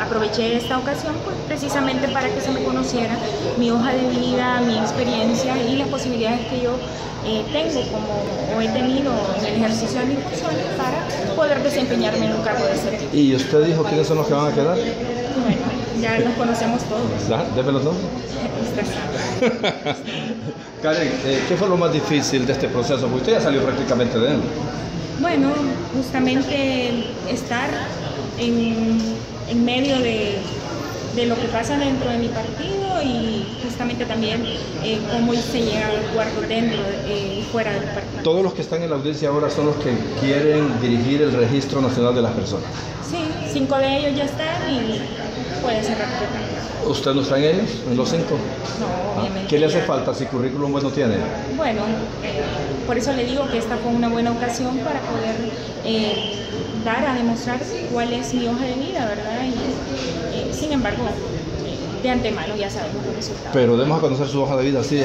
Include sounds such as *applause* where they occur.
aproveché esta ocasión pues, precisamente para que se me conociera mi hoja de vida, mi experiencia y las posibilidades que yo eh, tengo como o he tenido en el ejercicio de mis funciones para poder desempeñarme en un cargo de ese tipo. ¿Y usted dijo quiénes son los que van a quedar? Bueno, ya nos conocemos todos. Los nombres. Estresado. *laughs* Karen, eh, ¿qué fue lo más difícil de este proceso? Porque usted ya salió prácticamente de él. Bueno, justamente estar en, en medio de, de, lo que pasa dentro de mi partido y justamente también eh, cómo se llega al cuarto dentro eh, y fuera del partido. Todos los que están en la audiencia ahora son los que quieren dirigir el Registro Nacional de las Personas. Sí, cinco de ellos ya están y puede ser rápido. ¿Usted no está en ellos, en los cinco? No, obviamente. ¿Qué le hace falta si currículum bueno tiene? Bueno, eh, por eso le digo que esta fue una buena ocasión para poder eh, dar a demostrar cuál es mi hoja de vida, ¿verdad? Y, eh, embargo, de antemano ya sabemos los resultados. Pero demos a conocer su hoja de vida, sí.